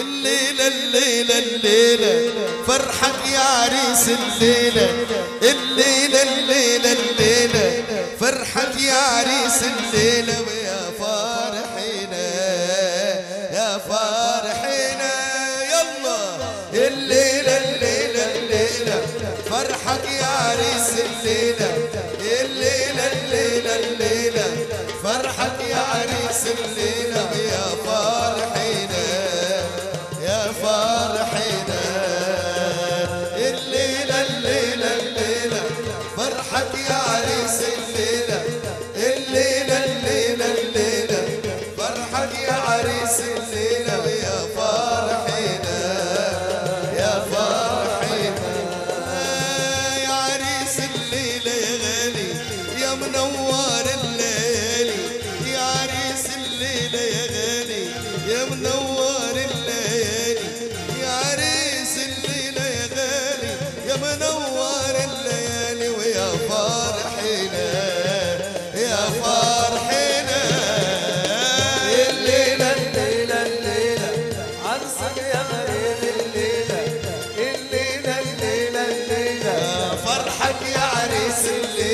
الليلة الليلة الليلة. فرحك يا عريس الليلة. الليلة الليلة الليلة. فرحك يا عريس الليلة. ويا فرحنا يا فرحنا يلا. الليلة الليلة الليلة. فرحك يا عريس الليلة. الليلة الليلة الليلة. فرحك يا عريس الليلة. فرحنا. الليلة فرحك يا عريس الليلة. الليلة فرحك يا عريس الليلة. يا يا عريس الليلة غالي يا منور الليالي يا عريس الليلة يا غالي يا منور فرحك يا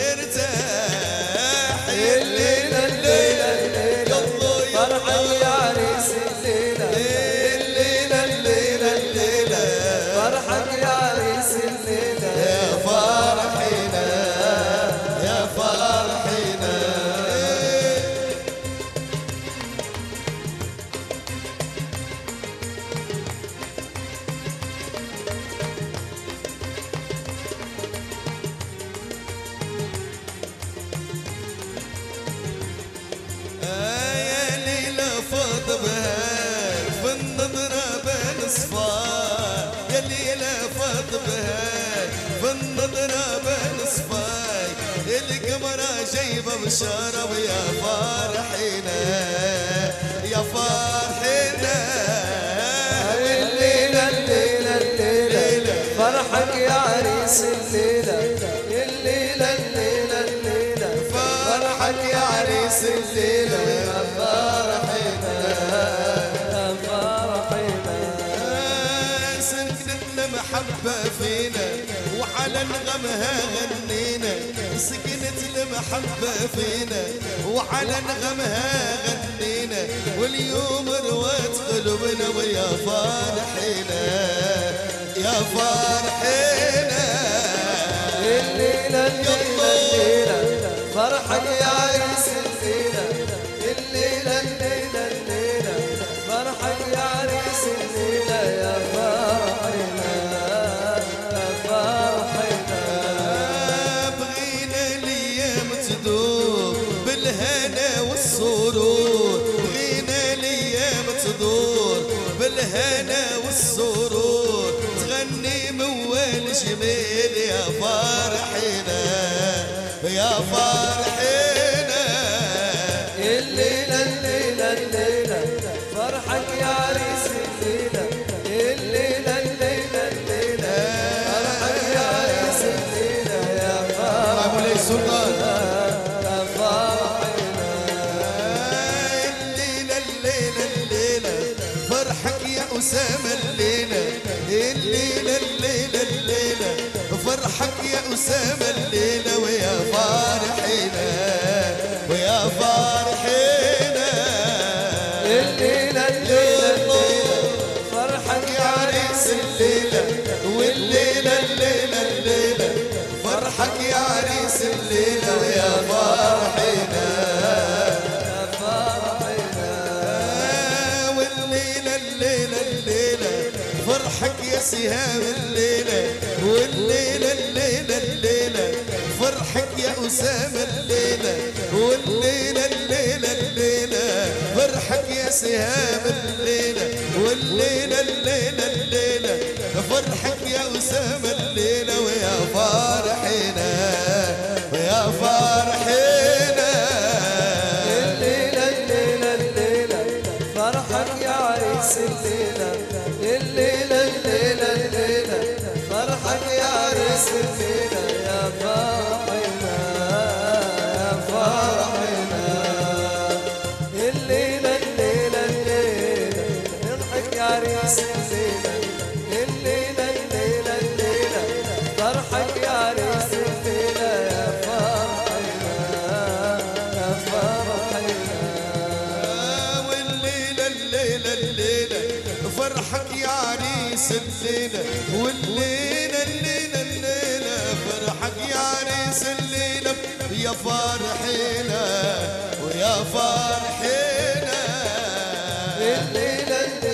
القمرة جايبة بشارة ويا فرحنا يا فرحنا الليلة الليلة الليلة. فرحك يا عريس الليلة. الليلة الليلة الليلة. فرحك يا عريس الليلة. يا فرحنا يا فرحنا سكنت المحبة فينا وعلى نغمها غنينا. سكنت المحبة فينا وعلى نغمها غنينا واليوم روات قلوبنا ويا فرحنا يا فرحنا الليلة الليلة الليلة فرحك يا والسرور بغينا الأيام تدور بالهنا والسرور. تغني موال جميل يا فرحنا يا فرحنا. الليلة الليلة الليلة فرحك يا أسامة الليلة ويا فرحينا ويا فرحينا الليلة الليلة الليلة فرحك يا عريس الليلة. والليلة الليلة الليلة فرحك يا عريس الليلة ويا فرحينا فرحك سهام الليلة والليلة الليلة الليلة. فرحك يا أسامة الليلة والليلة الليلة الليلة. فرحك يا سهام الليلة والليلة الليلة الليلة. فرحك يا أسامة ياري سلينا والليلة الليلة الليلة فرحك ياري سلينا يا فرحينا ويا فرحينا الليلة الليلة